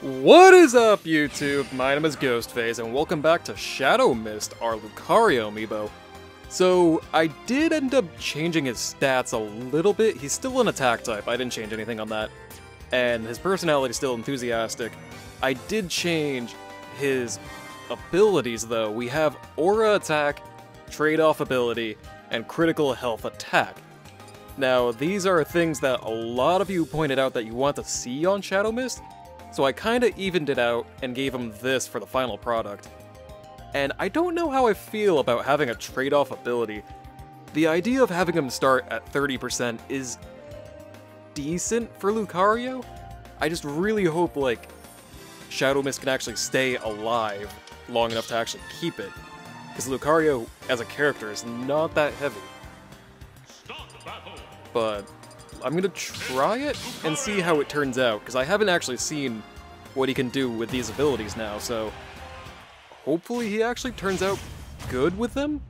What is up, YouTube? My name is Ghostface, and welcome back to Shadow Mist, our Lucario amiibo. So, I did end up changing his stats a little bit. He's still an attack type, I didn't change anything on that. And his personality is still enthusiastic. I did change his abilities, though. We have Aura Attack, Trade-Off Ability, and Critical Health Attack. Now, these are things that a lot of you pointed out that you want to see on Shadow Mist, so I kinda evened it out and gave him this for the final product. And I don't know how I feel about having a trade-off ability. The idea of having him start at 30% is decent for Lucario. I just really hope, like, Shadow Mist can actually stay alive long enough to actually keep it. Because Lucario, as a character, is not that heavy. But I'm gonna try it and see how it turns out, because I haven't actually seen what he can do with these abilities now, so hopefully he actually turns out good with them?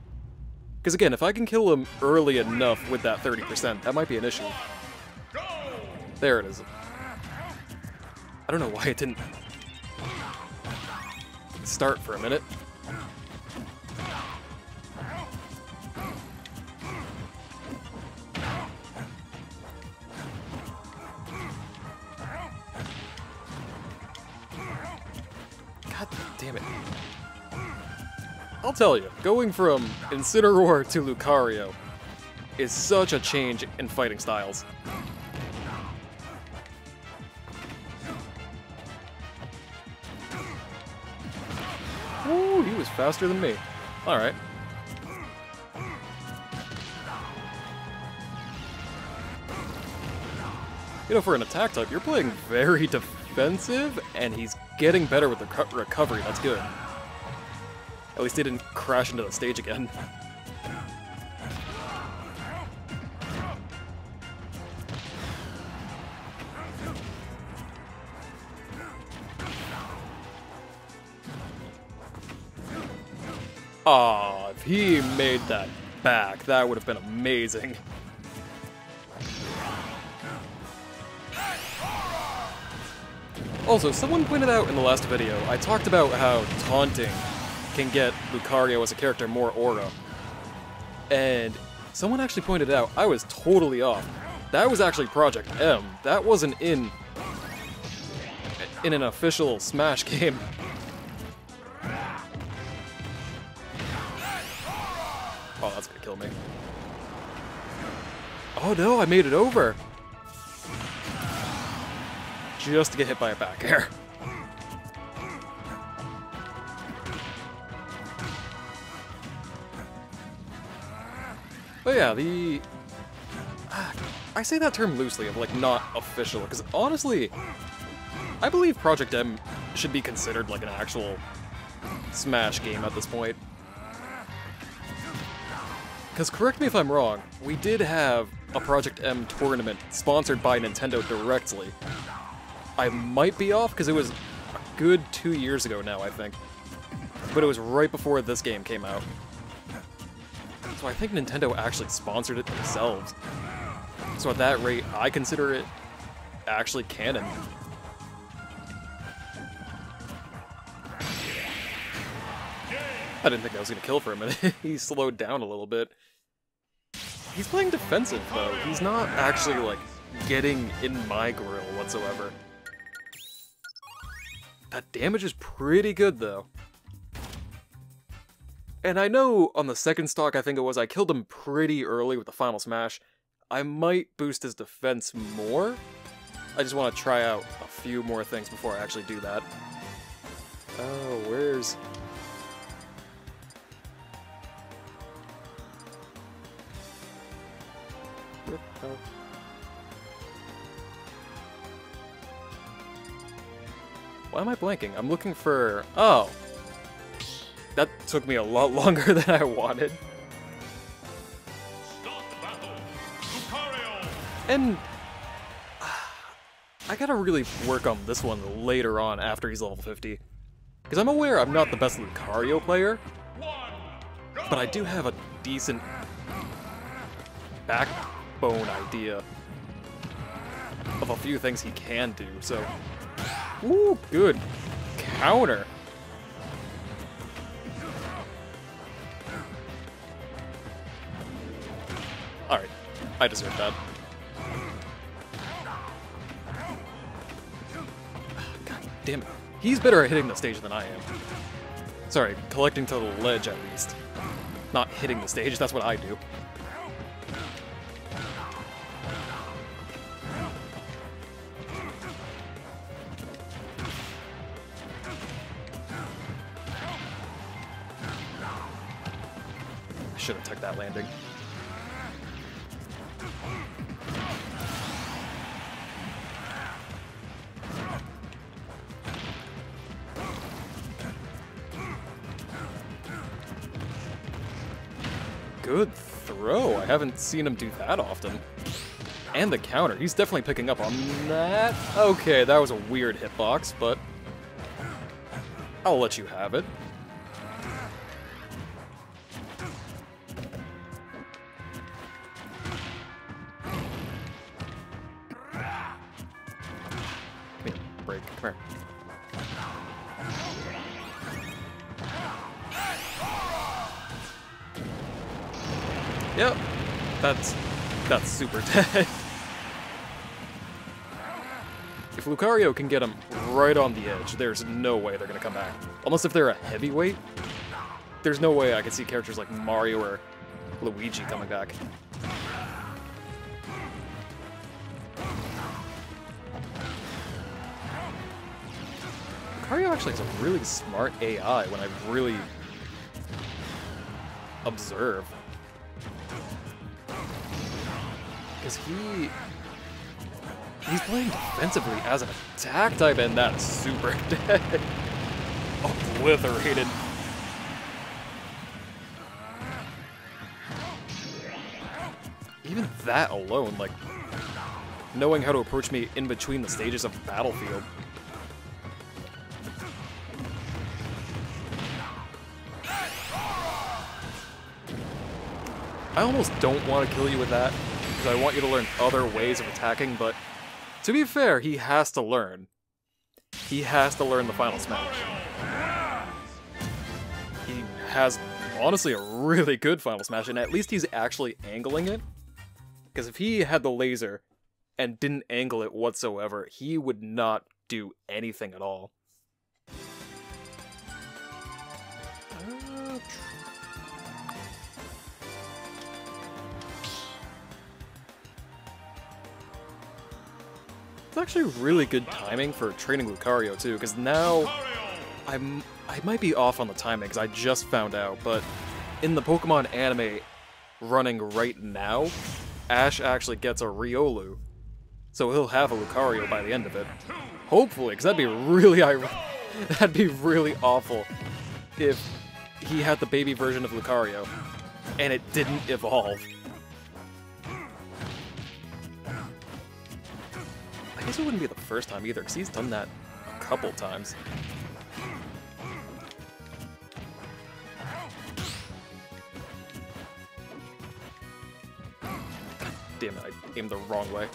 Because again, if I can kill him early enough with that 30%, that might be an issue. There it is. I don't know why it didn't start for a minute. Tell you, going from Incineroar to Lucario is such a change in fighting styles. Ooh, he was faster than me. Alright. You know, for an attack type, you're playing very defensive, and he's getting better with the recovery. That's good. At least he didn't crash into the stage again. Aw, if he made that back, that would have been amazing. Also, someone pointed out in the last video, I talked about how taunting can get Lucario as a character more aura. And someone actually pointed out I was totally off. That was actually Project M. That wasn't in in an official Smash game. Oh, that's gonna kill me. Oh no, I made it over! Just to get hit by a back air. But yeah, the... I say that term loosely, of like not official, because honestly, I believe Project M should be considered like an actual Smash game at this point. Because correct me if I'm wrong, we did have a Project M tournament sponsored by Nintendo directly. I might be off because it was a good two years ago now, I think. But it was right before this game came out. So I think Nintendo actually sponsored it themselves. So at that rate, I consider it actually canon. I didn't think I was going to kill for a minute. he slowed down a little bit. He's playing defensive, though. He's not actually, like, getting in my grill whatsoever. That damage is pretty good, though. And I know on the second stock, I think it was, I killed him pretty early with the final smash. I might boost his defense more. I just want to try out a few more things before I actually do that. Oh, where's... Why am I blanking? I'm looking for... Oh! That took me a lot longer than I wanted. And... I gotta really work on this one later on after he's level 50. Because I'm aware I'm not the best Lucario player, but I do have a decent backbone idea of a few things he can do, so Ooh, good counter. I deserve that. God damn it. He's better at hitting the stage than I am. Sorry, collecting to the ledge at least. Not hitting the stage, that's what I do. I should have took that landing. Haven't seen him do that often. And the counter. He's definitely picking up on that. Okay, that was a weird hitbox, but I'll let you have it. Super dead. if Lucario can get him right on the edge, there's no way they're gonna come back. Unless if they're a heavyweight, there's no way I could see characters like Mario or Luigi coming back. Lucario actually has a really smart AI when I really observe. Because he... He's playing defensively as an attack type, and that's super dead. Obliterated. Even that alone, like, knowing how to approach me in between the stages of the Battlefield. I almost don't want to kill you with that, because I want you to learn other ways of attacking, but to be fair, he has to learn. He has to learn the final smash. He has, honestly, a really good final smash, and at least he's actually angling it. Because if he had the laser and didn't angle it whatsoever, he would not do anything at all. Uh, actually really good timing for training Lucario too, because now I'm I might be off on the timing because I just found out, but in the Pokemon anime running right now, Ash actually gets a Riolu, so he'll have a Lucario by the end of it. Hopefully, because that'd be really that'd be really awful if he had the baby version of Lucario and it didn't evolve. Guess it wouldn't be the first time either, because he's done that a couple times. Damn it, I aimed the wrong way.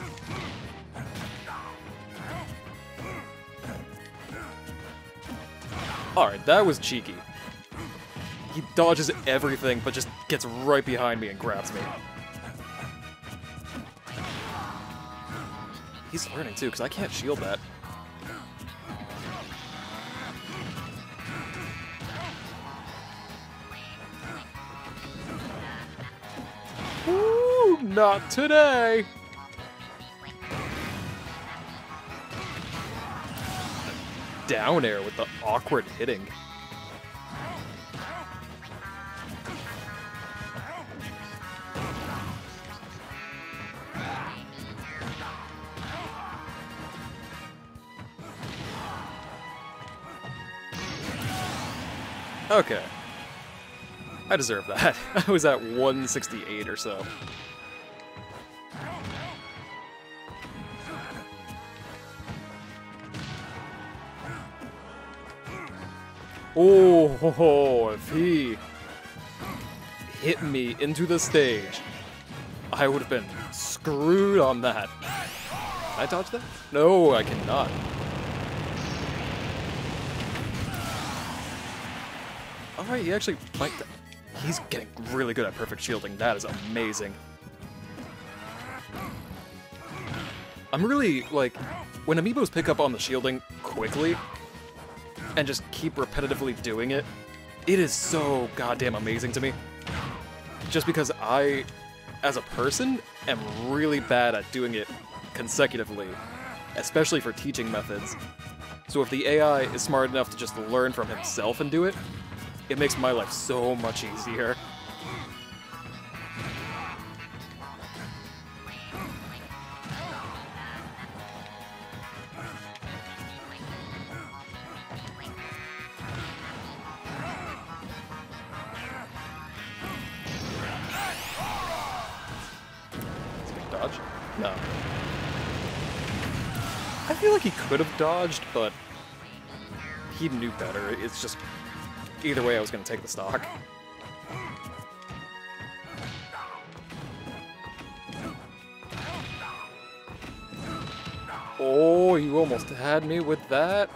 Alright, that was cheeky. He dodges everything, but just gets right behind me and grabs me. He's learning too, because I can't shield that. Ooh, not today! Down air with the awkward hitting. Okay. I deserve that. I was at 168 or so. Oh, if he hit me into the stage, I would have been screwed on that. Can I dodge that? No, I cannot. Alright, he actually might... He's getting really good at perfect shielding. That is amazing. I'm really, like, when amiibos pick up on the shielding quickly and just keep repetitively doing it, it is so goddamn amazing to me. Just because I, as a person, am really bad at doing it consecutively, especially for teaching methods. So if the AI is smart enough to just learn from himself and do it, it makes my life so much easier. Dodge? No. I feel like he could have dodged, but he knew better. It's just either way, I was going to take the stock. Oh, you almost had me with that.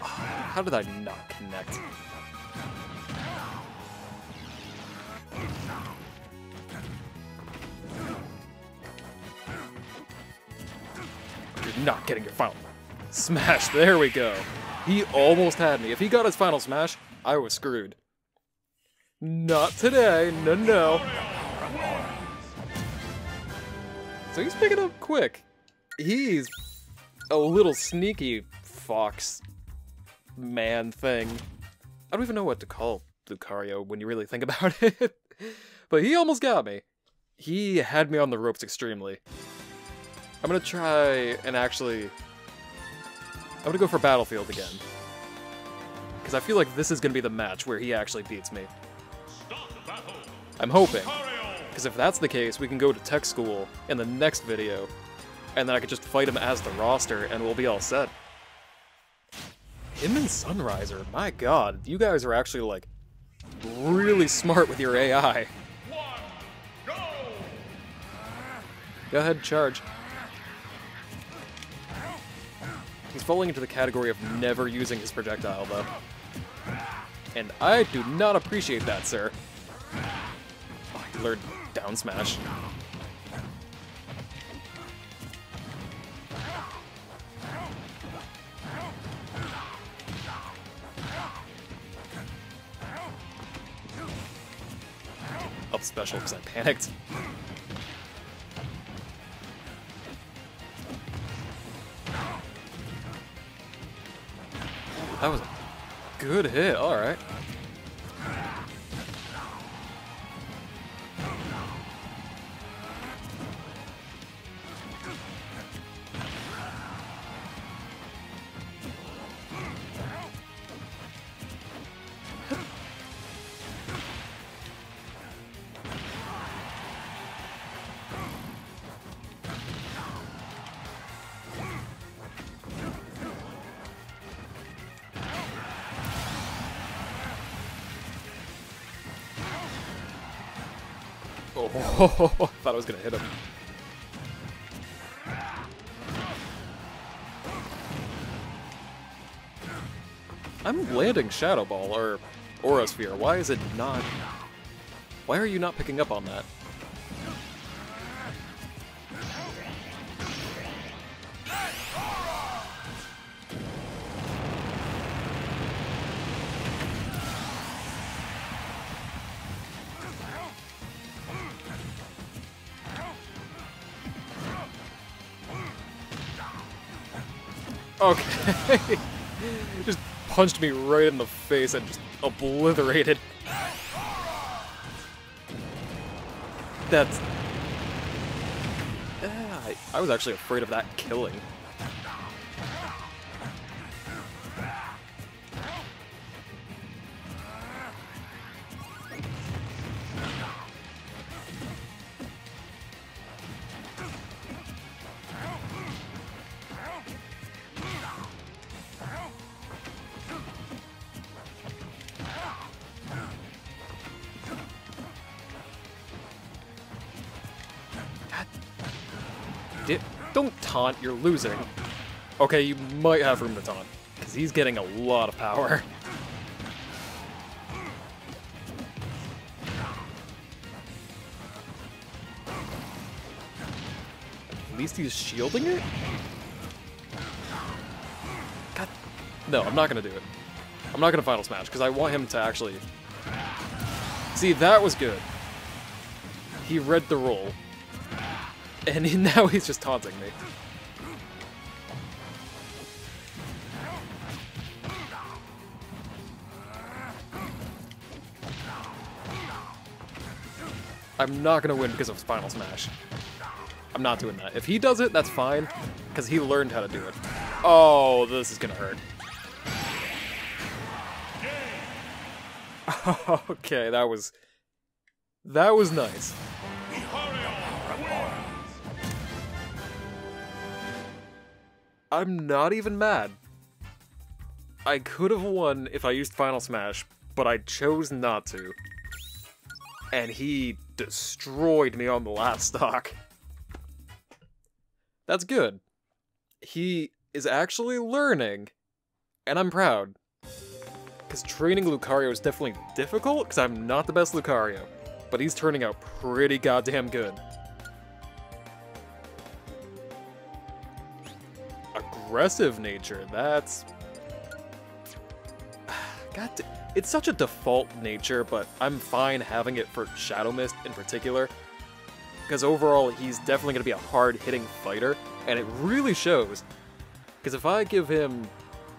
How did I not connect? Not getting your final smash. There we go. He almost had me. If he got his final smash, I was screwed. Not today. No, no. So he's picking up quick. He's a little sneaky fox man thing. I don't even know what to call Lucario when you really think about it. but he almost got me. He had me on the ropes extremely. I'm gonna try and actually... I'm gonna go for Battlefield again. Because I feel like this is gonna be the match where he actually beats me. I'm hoping. Because if that's the case, we can go to tech school in the next video, and then I could just fight him as the roster, and we'll be all set. Him and Sunriser, my god, you guys are actually, like, really smart with your AI. Go ahead, charge. He's falling into the category of never using his projectile, though. And I do not appreciate that, sir. Oh, he learned down smash. Up special because I panicked. That was a good hit, alright. Oh, I thought I was gonna hit him. I'm landing Shadow Ball, or Aura Sphere. Why is it not... Why are you not picking up on that? Okay. just punched me right in the face and just obliterated. That's... I was actually afraid of that killing. Taunt, you're losing. Okay, you might have room to taunt, because he's getting a lot of power. At least he's shielding it? God. No, I'm not gonna do it. I'm not gonna Final Smash, because I want him to actually... See, that was good. He read the roll. And now he's just taunting me. I'm not gonna win because of Final Smash. I'm not doing that. If he does it, that's fine, because he learned how to do it. Oh, this is gonna hurt. okay, that was... That was nice. I'm not even mad. I could have won if I used Final Smash, but I chose not to. And he destroyed me on the last stock. That's good. He is actually learning, and I'm proud. Because training Lucario is definitely difficult, because I'm not the best Lucario. But he's turning out pretty goddamn good. Aggressive nature, that's... God, it's such a default nature, but I'm fine having it for Shadow Mist in particular. Because overall, he's definitely going to be a hard-hitting fighter, and it really shows. Because if I give him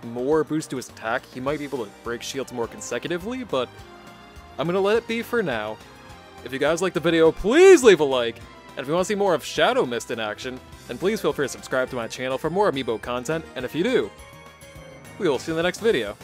more boost to his attack, he might be able to break shields more consecutively, but I'm gonna let it be for now. If you guys like the video, please leave a like, and if you want to see more of Shadow Mist in action, then please feel free to subscribe to my channel for more Amiibo content, and if you do, we will see you in the next video.